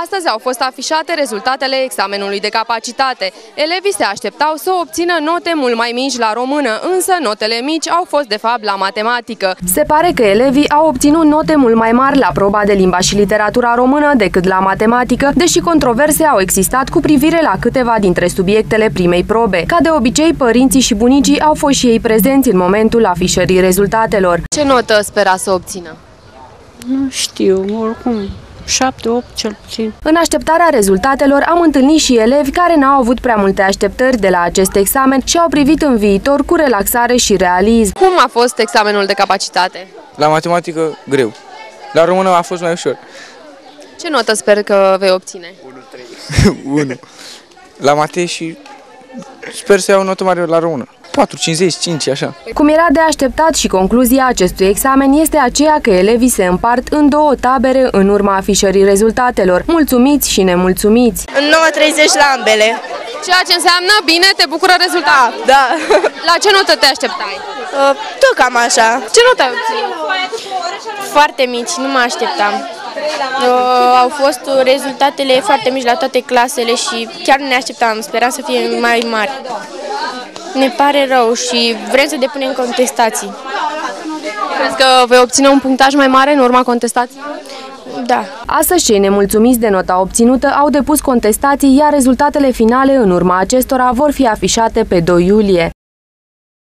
Astăzi au fost afișate rezultatele examenului de capacitate. Elevii se așteptau să obțină note mult mai mici la română, însă notele mici au fost de fapt la matematică. Se pare că elevii au obținut note mult mai mari la proba de limba și literatura română decât la matematică, deși controverse au existat cu privire la câteva dintre subiectele primei probe. Ca de obicei, părinții și bunicii au fost și ei prezenți în momentul afișării rezultatelor. Ce notă spera să obțină? Nu știu, oricum, 7, 8 cel puțin. În așteptarea rezultatelor am întâlnit și elevi care n-au avut prea multe așteptări de la acest examen și au privit în viitor cu relaxare și realism. Cum a fost examenul de capacitate? La matematică, greu. La română a fost mai ușor. Ce notă sper că vei obține? 1. La mate și sper să iau o notă mare la română. 4, 50, 5, așa. Cum era de așteptat și concluzia acestui examen este aceea că elevii se împart în două tabere în urma afișării rezultatelor, mulțumiți și nemulțumiți. 9.30 la ambele. Ceea ce înseamnă bine, te bucură rezultatul. Da. La ce notă te așteptai? Uh, tot cam așa. Ce notă ai obținut? Foarte mici, nu mă așteptam. Uh, au fost rezultatele foarte mici la toate clasele și chiar nu ne așteptam, speram să fie mai mari. Ne pare rău și vrem să depunem contestații. Crezi că vei obține un punctaj mai mare în urma contestației? Da. Astăzi, cei nemulțumiți de nota obținută au depus contestații, iar rezultatele finale în urma acestora vor fi afișate pe 2 iulie.